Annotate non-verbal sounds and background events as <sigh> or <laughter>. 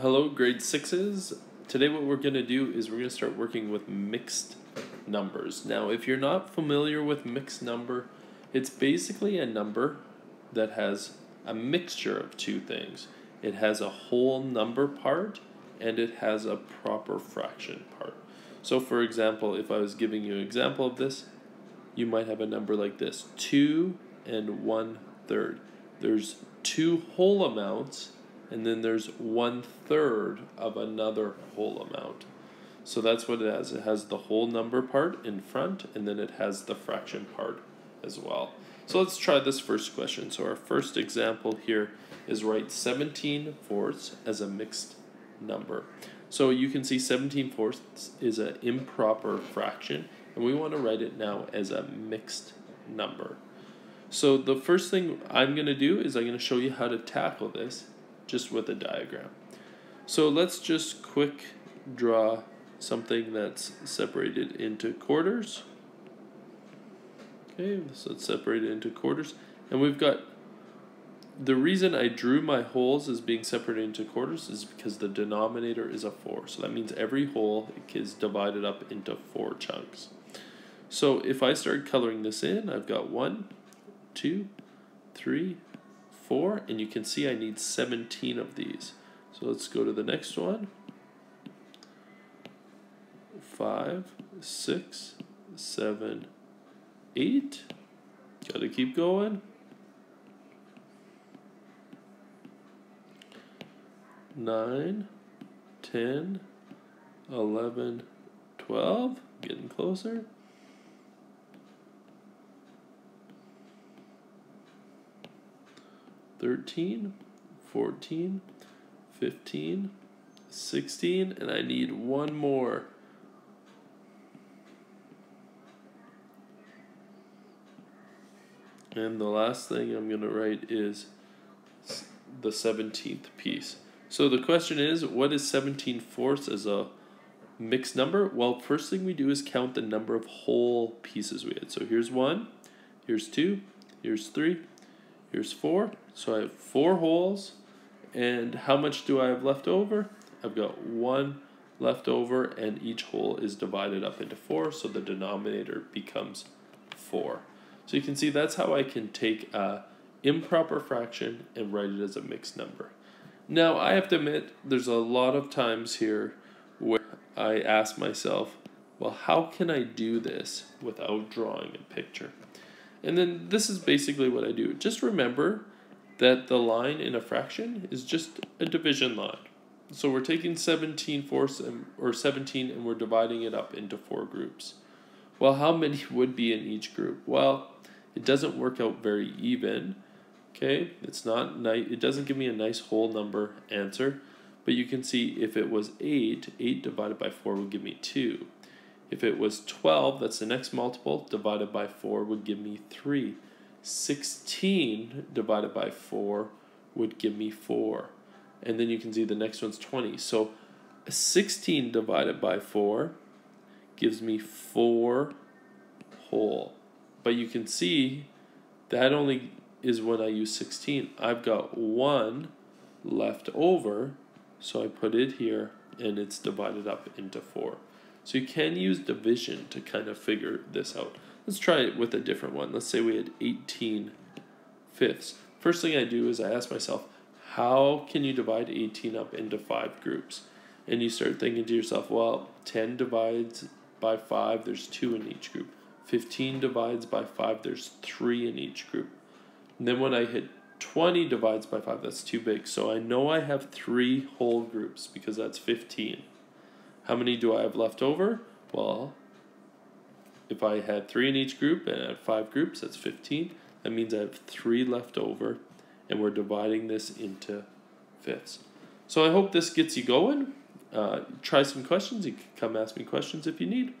Hello, grade sixes. Today, what we're going to do is we're going to start working with mixed numbers. Now, if you're not familiar with mixed number, it's basically a number that has a mixture of two things. It has a whole number part and it has a proper fraction part. So, for example, if I was giving you an example of this, you might have a number like this 2 and 1 third. There's two whole amounts and then there's one third of another whole amount. So that's what it has. It has the whole number part in front, and then it has the fraction part as well. So let's try this first question. So our first example here is write 17 fourths as a mixed number. So you can see 17 fourths is an improper fraction, and we want to write it now as a mixed number. So the first thing I'm going to do is I'm going to show you how to tackle this just with a diagram. So let's just quick draw something that's separated into quarters. Okay, so it's separated into quarters. And we've got, the reason I drew my wholes as being separated into quarters is because the denominator is a 4. So that means every whole is divided up into 4 chunks. So if I start coloring this in, I've got one, two, three, 4, and you can see I need 17 of these. So let's go to the next one. 5, 6, 7, 8. Got to keep going. 9, 10, 11, 12. Getting closer. 13, 14, 15, 16, and I need one more. And the last thing I'm going to write is the 17th piece. So the question is, what is 17 fourths as a mixed number? Well, first thing we do is count the number of whole pieces we had. So here's one, here's two, here's three, Here's four. So I have four wholes. And how much do I have left over? I've got one left over and each whole is divided up into four. So the denominator becomes four. So you can see that's how I can take a improper fraction and write it as a mixed number. Now I have to admit there's a lot of times here where I ask myself, well, how can I do this without drawing a picture? And then this is basically what I do. Just remember that the line in a fraction is just a division line. So we're taking 17 fourths and, or 17 and we're dividing it up into four groups. Well, how many <laughs> would be in each group? Well, it doesn't work out very even. Okay, it's not nice. It doesn't give me a nice whole number answer. But you can see if it was 8, 8 divided by 4 would give me 2. If it was 12, that's the next multiple, divided by 4 would give me 3. 16 divided by 4 would give me 4. And then you can see the next one's 20. So 16 divided by 4 gives me 4 whole. But you can see that only is when I use 16. I've got 1 left over, so I put it here, and it's divided up into 4. So you can use division to kind of figure this out. Let's try it with a different one. Let's say we had 18 fifths. First thing I do is I ask myself, how can you divide 18 up into five groups? And you start thinking to yourself, well, 10 divides by 5, there's 2 in each group. 15 divides by 5, there's 3 in each group. And then when I hit 20 divides by 5, that's too big. So I know I have 3 whole groups because that's 15. How many do I have left over? Well, if I had three in each group and I had five groups, that's 15. That means I have three left over, and we're dividing this into fifths. So I hope this gets you going. Uh, try some questions. You can come ask me questions if you need.